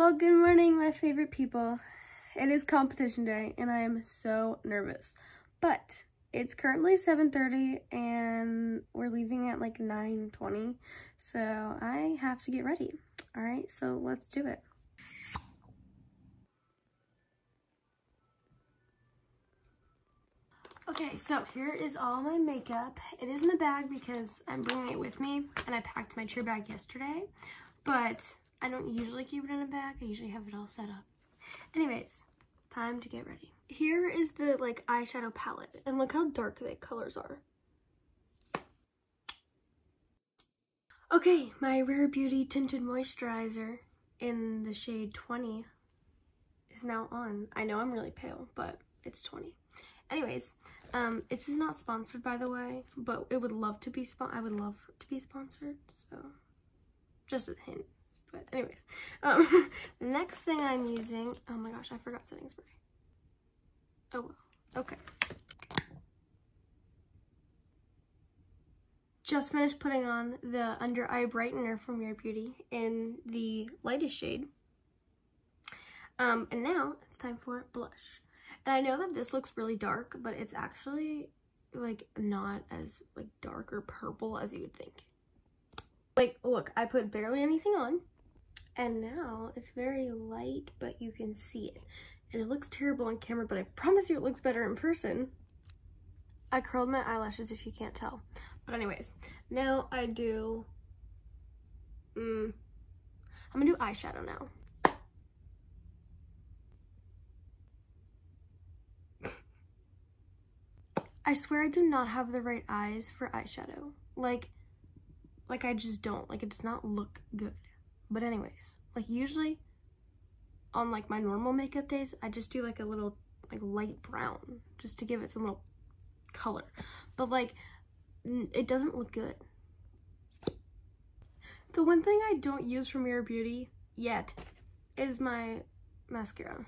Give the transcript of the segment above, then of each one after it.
Well, good morning, my favorite people. It is competition day, and I am so nervous. But it's currently 7.30, and we're leaving at like 9.20, so I have to get ready. All right, so let's do it. Okay, so here is all my makeup. It is in a bag because I'm bringing it with me, and I packed my cheer bag yesterday, but I don't usually keep it in a bag. I usually have it all set up. Anyways, time to get ready. Here is the like eyeshadow palette and look how dark the colors are. Okay, my Rare Beauty Tinted Moisturizer in the shade 20 is now on. I know I'm really pale, but it's 20. Anyways, um, this is not sponsored by the way, but it would love to be spon- I would love to be sponsored, so just a hint. But anyways, um, the next thing I'm using, oh my gosh, I forgot setting spray. Oh well, okay. Just finished putting on the under eye brightener from Rare Beauty in the lightest shade. Um, and now it's time for blush. And I know that this looks really dark, but it's actually like not as like dark or purple as you would think. Like, look, I put barely anything on. And now it's very light, but you can see it. And it looks terrible on camera, but I promise you it looks better in person. I curled my eyelashes if you can't tell. But anyways, now I do, mm, I'm gonna do eyeshadow now. I swear I do not have the right eyes for eyeshadow. Like, like I just don't. Like, it does not look good. But anyways, like usually on like my normal makeup days, I just do like a little like light brown just to give it some little color. But like, it doesn't look good. The one thing I don't use from Rare Beauty yet is my mascara.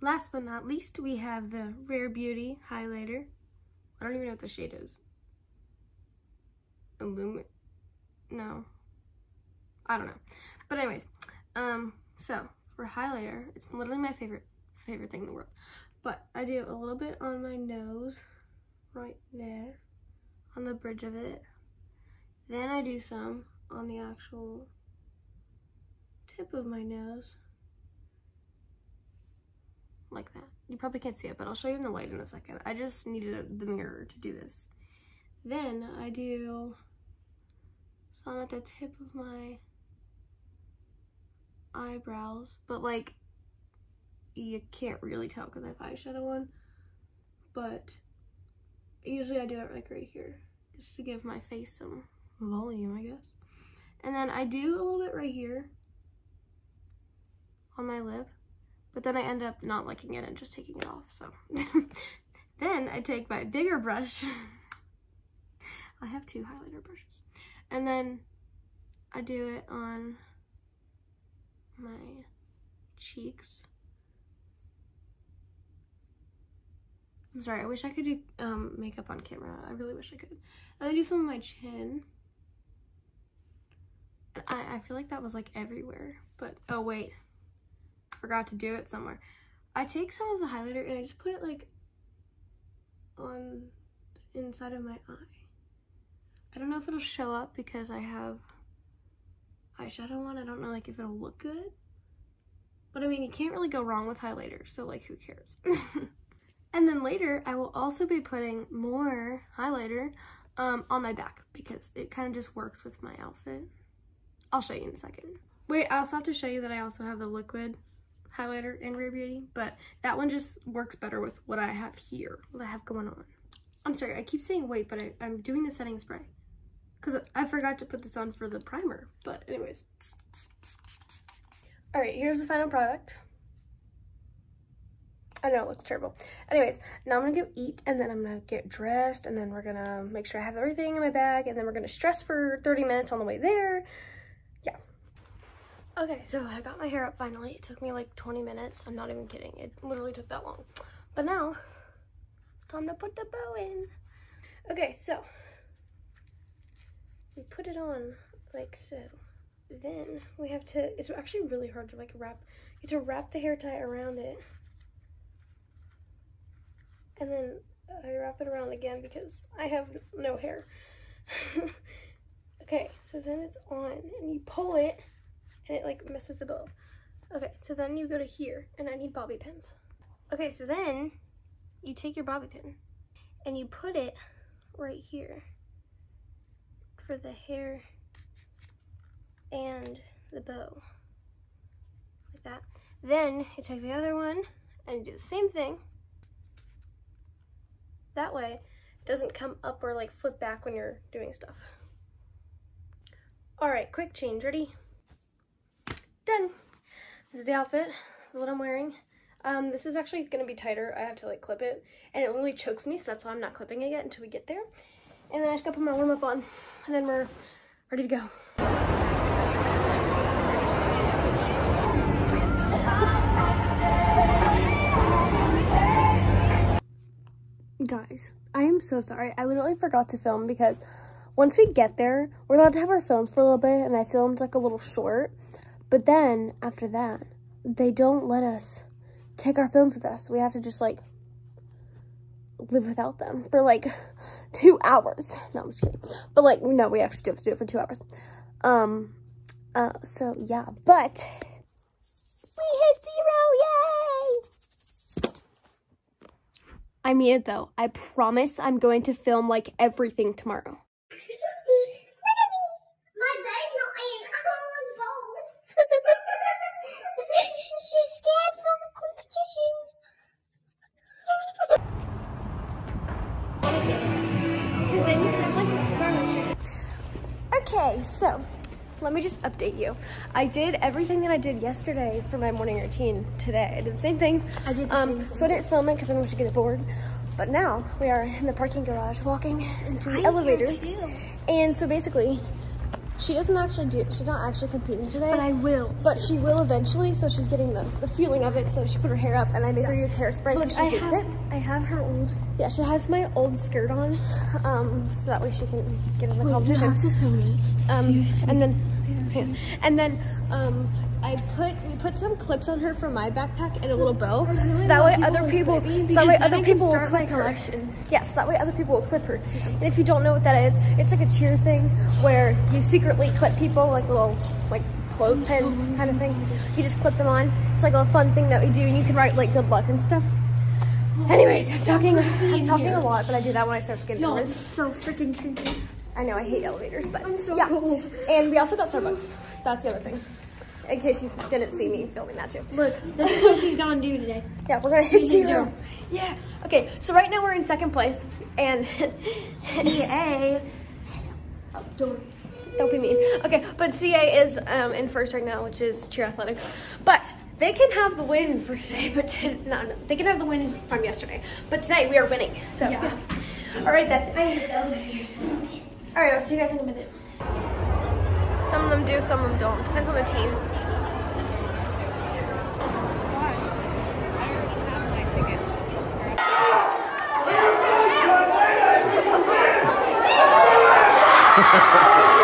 Last but not least, we have the Rare Beauty highlighter. I don't even know what the shade is. Illumi... No. I don't know. But anyways, um, so for highlighter, it's literally my favorite favorite thing in the world. But I do a little bit on my nose, right there, on the bridge of it. Then I do some on the actual tip of my nose. Like that. You probably can't see it, but I'll show you in the light in a second. I just needed a, the mirror to do this. Then I do some at the tip of my eyebrows, but like you can't really tell because I have eyeshadow on. But usually I do it like right here just to give my face some volume, I guess. And then I do a little bit right here on my lip, but then I end up not liking it and just taking it off, so. then I take my bigger brush. I have two highlighter brushes. And then I do it on my cheeks. I'm sorry, I wish I could do um, makeup on camera. I really wish I could. And I do some of my chin. I, I feel like that was like everywhere. But, oh wait. Forgot to do it somewhere. I take some of the highlighter and I just put it like on the inside of my eye. I don't know if it'll show up because I have eyeshadow on. I don't know like if it'll look good. But I mean, you can't really go wrong with highlighter, so like who cares? and then later, I will also be putting more highlighter um, on my back because it kind of just works with my outfit. I'll show you in a second. Wait, I also have to show you that I also have the liquid highlighter in Rare Beauty, but that one just works better with what I have here, what I have going on. I'm sorry, I keep saying wait, but I, I'm doing the setting spray because I forgot to put this on for the primer. But anyways. All right, here's the final product. I know, it looks terrible. Anyways, now I'm gonna go eat and then I'm gonna get dressed and then we're gonna make sure I have everything in my bag and then we're gonna stress for 30 minutes on the way there. Yeah. Okay, so I got my hair up finally. It took me like 20 minutes. I'm not even kidding. It literally took that long. But now, it's time to put the bow in. Okay, so we put it on like so. then we have to, it's actually really hard to like wrap, you have to wrap the hair tie around it. And then I wrap it around again because I have no hair. okay, so then it's on and you pull it and it like messes the bow. Okay, so then you go to here and I need bobby pins. Okay, so then you take your bobby pin and you put it right here for the hair and the bow, like that. Then you take the other one and do the same thing. That way it doesn't come up or like flip back when you're doing stuff. All right, quick change, ready? Done. This is the outfit, this is what I'm wearing. Um, this is actually gonna be tighter. I have to like clip it and it really chokes me, so that's why I'm not clipping it yet until we get there. And then I just gotta put my warm up on and then we're ready to go. Guys, I am so sorry. I literally forgot to film because once we get there, we're allowed to have our phones for a little bit and I filmed like a little short. But then after that, they don't let us take our phones with us. We have to just like live without them for like two hours. No, I'm just kidding. But like, no, we actually do have to do it for two hours. Um, uh, so yeah, but we hit zero, yay! I mean it though. I promise I'm going to film like everything tomorrow. Let me just update you. I did everything that I did yesterday for my morning routine today. I did the same things. I did the um, same So I didn't film it because I didn't want you to get bored. But now we are in the parking garage walking into the I'm elevator. And so basically, she doesn't actually do, she's not actually competing today. But I will. But she will eventually, so she's getting the, the feeling of it. So she put her hair up and I made her use hairspray because she I hates have, it. I have her old. Yeah, she has my old skirt on, um, so that way she can get in the Wait, you have to film me. Um, and then, and then, um, I put we put some clips on her from my backpack and a little bow, so that way other people, so that way other people will clip her. collection. Yes, that way other people will clip her. And if you don't know what that is, it's like a cheer thing where you secretly clip people, like little like clothespins kind of thing. You just clip them on. It's like a fun thing that we do, and you can write like good luck and stuff. Anyways, I'm talking, I'm talking a lot, but I do that when I start to get Yo, nervous. it's so freaking creepy. I know I hate elevators, but so yeah. cold. And we also got Starbucks. That's the other thing. In case you didn't see me filming that too. Look, this is what she's gonna do today. Yeah, we're gonna hit zero. zero. Yeah. Okay, so right now we're in second place, and CA. Oh, don't. don't be mean. Okay, but CA is um, in first right now, which is cheer athletics. But they can have the win for today, but to, no, no, they can have the win from yesterday. But today we are winning. So Yeah. All right, that's it. I hate elevators. All right, I'll see you guys in a minute. Some of them do, some of them don't. Depends on the team. Let's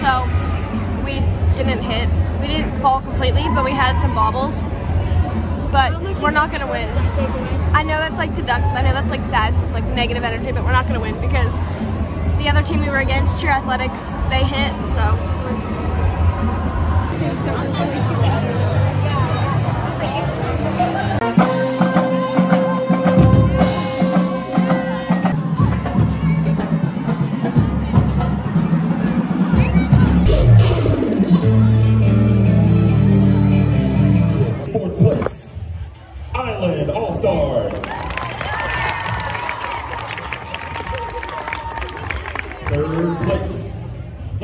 so we didn't hit. We didn't fall completely, but we had some bobbles. But we're not gonna win. I know that's like deduct. I know that's like sad, like negative energy, but we're not gonna win because the other team we were against, Cheer Athletics, they hit. So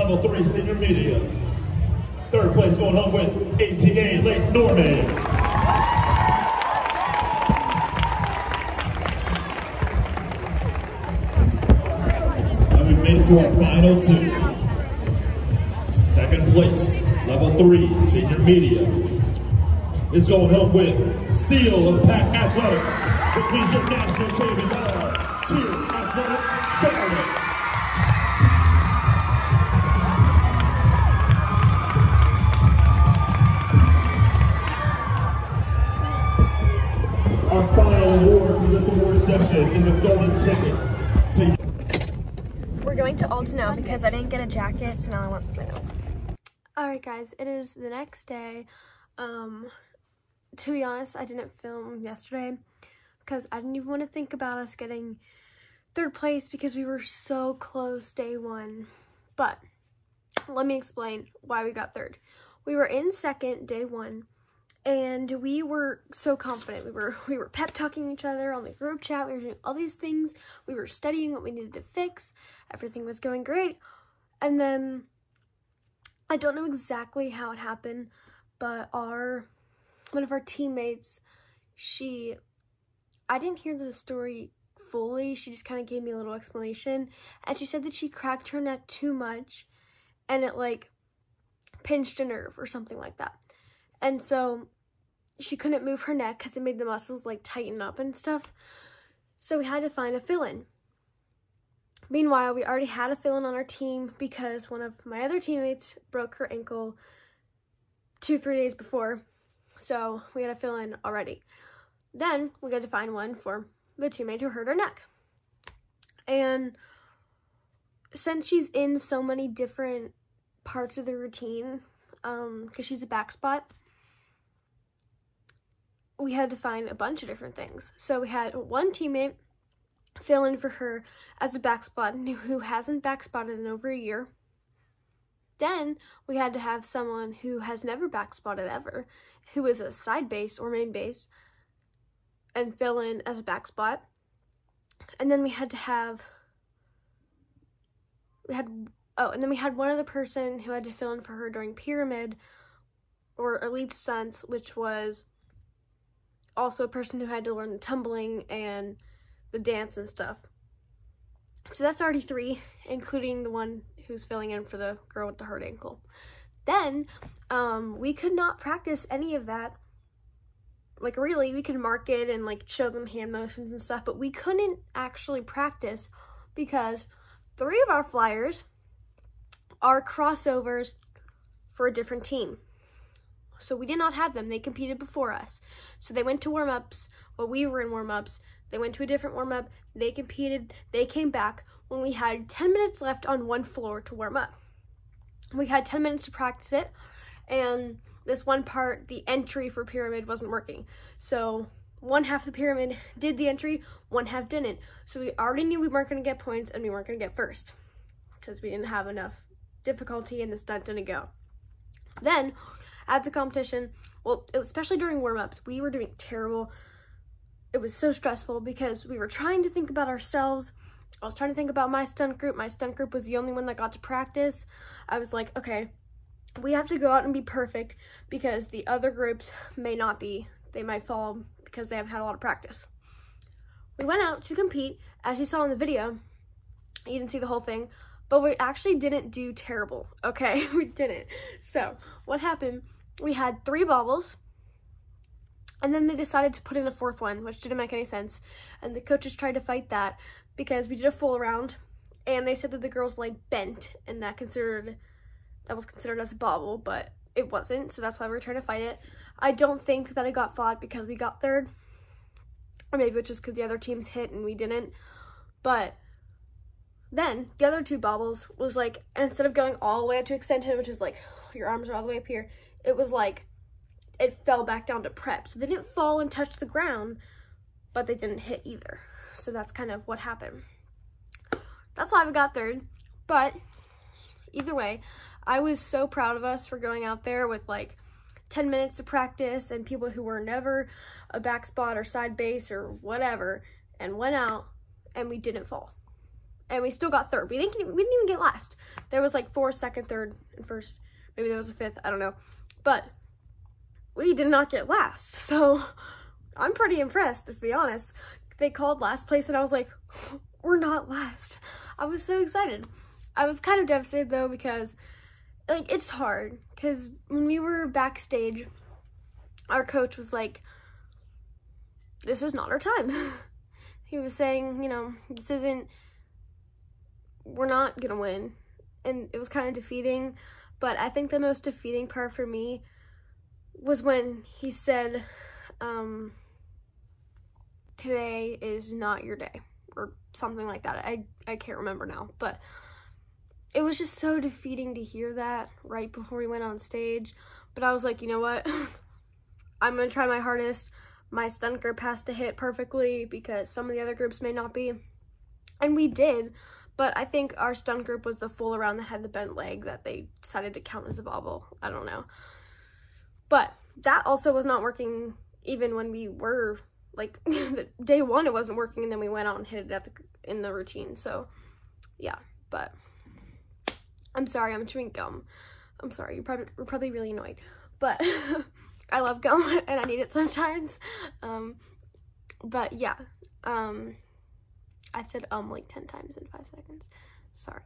level three senior media. Third place going home with ATA Lake Norman. And we've made it to our final two. Second place, level three senior media is going home with Steel of Pack Athletics, which means your national champions are Cheer Athletics Charlotte. Our final award for this award session is a golden ticket to we're going to Ulta now because I didn't get a jacket, so now I want something else. All right, guys, it is the next day. Um, to be honest, I didn't film yesterday because I didn't even want to think about us getting third place because we were so close day one. But let me explain why we got third. We were in second day one and we were so confident. We were we were pep talking each other on the group chat. We were doing all these things. We were studying what we needed to fix. Everything was going great. And then I don't know exactly how it happened, but our one of our teammates, she I didn't hear the story fully. She just kind of gave me a little explanation and she said that she cracked her neck too much and it like pinched a nerve or something like that. And so she couldn't move her neck because it made the muscles like tighten up and stuff. So we had to find a fill-in. Meanwhile, we already had a fill-in on our team because one of my other teammates broke her ankle two, three days before. So we had a fill-in already. Then we got to find one for the teammate who hurt her neck. And since she's in so many different parts of the routine, um, because she's a back spot, we had to find a bunch of different things. So we had one teammate fill in for her as a back spot who hasn't backspotted in over a year. Then we had to have someone who has never back spotted ever, who is a side base or main base, and fill in as a back spot. And then we had to have we had oh, and then we had one other person who had to fill in for her during pyramid or elite stunts, which was also a person who had to learn the tumbling and the dance and stuff. So that's already three, including the one who's filling in for the girl with the hurt ankle. Then um, we could not practice any of that. Like really, we could mark it and like show them hand motions and stuff, but we couldn't actually practice because three of our flyers are crossovers for a different team. So we did not have them. They competed before us. So they went to warm ups while we were in warm ups. They went to a different warm up. They competed. They came back when we had 10 minutes left on one floor to warm up. We had 10 minutes to practice it. And this one part, the entry for pyramid wasn't working. So one half of the pyramid did the entry, one half didn't. So we already knew we weren't going to get points and we weren't going to get first because we didn't have enough difficulty and the stunt didn't go. Then at the competition, well, especially during warm-ups, we were doing terrible. It was so stressful because we were trying to think about ourselves. I was trying to think about my stunt group. My stunt group was the only one that got to practice. I was like, okay, we have to go out and be perfect because the other groups may not be. They might fall because they haven't had a lot of practice. We went out to compete, as you saw in the video. You didn't see the whole thing, but we actually didn't do terrible, okay? we didn't. So, what happened, we had three bobbles, and then they decided to put in a fourth one, which didn't make any sense. And the coaches tried to fight that, because we did a full round and they said that the girl's leg bent and that considered that was considered as a bobble, but it wasn't, so that's why we are trying to fight it. I don't think that I got fought because we got third. Or maybe it's just because the other teams hit and we didn't. But then the other two bobbles was like instead of going all the way up to extension, which is like your arms are all the way up here, it was like it fell back down to prep. So they didn't fall and touch the ground, but they didn't hit either. So that's kind of what happened. That's why we got third. But either way, I was so proud of us for going out there with like 10 minutes to practice and people who were never a back spot or side base or whatever and went out and we didn't fall. And we still got third. We didn't we didn't even get last. There was like fourth, second, third, and first. Maybe there was a fifth, I don't know. But we did not get last. So I'm pretty impressed, to be honest. They called last place and I was like, we're not last. I was so excited. I was kind of devastated though because like it's hard because when we were backstage, our coach was like, this is not our time. he was saying, you know, this isn't, we're not to win. And it was kind of defeating. But I think the most defeating part for me was when he said, um, today is not your day or something like that. I, I can't remember now, but it was just so defeating to hear that right before we went on stage. But I was like, you know what? I'm to try my hardest. My stunt group has to hit perfectly because some of the other groups may not be. And we did, but I think our stunt group was the full around the head, the bent leg that they decided to count as a bobble. I don't know. But that also was not working even when we were like day one it wasn't working and then we went out and hit it at the in the routine. So yeah. But i'm sorry i'm chewing gum. I'm sorry you're probably you're probably really annoyed. But i love gum and i need it sometimes. Um but yeah um i've said um like 10 times in five seconds sorry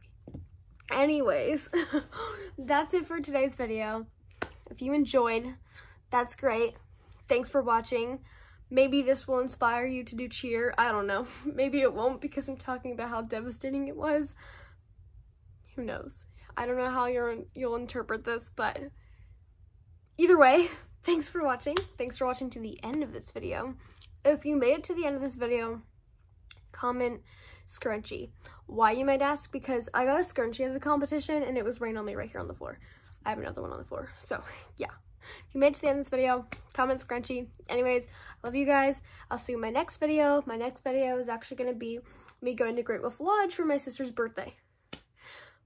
anyways that's it for today's video if you enjoyed that's great thanks for watching Maybe this will inspire you to do cheer. I don't know. Maybe it won't because I'm talking about how devastating it was. Who knows? I don't know how you're, you'll interpret this, but either way, thanks for watching. Thanks for watching to the end of this video. If you made it to the end of this video, comment scrunchie. Why you might ask? Because I got a scrunchie at the competition and it was rain on me right here on the floor. I have another one on the floor. So yeah. If you made it to the end of this video, comment scrunchy. Anyways, I love you guys. I'll see you in my next video. My next video is actually going to be me going to Great Wolf Lodge for my sister's birthday.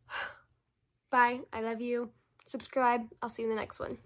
Bye. I love you. Subscribe. I'll see you in the next one.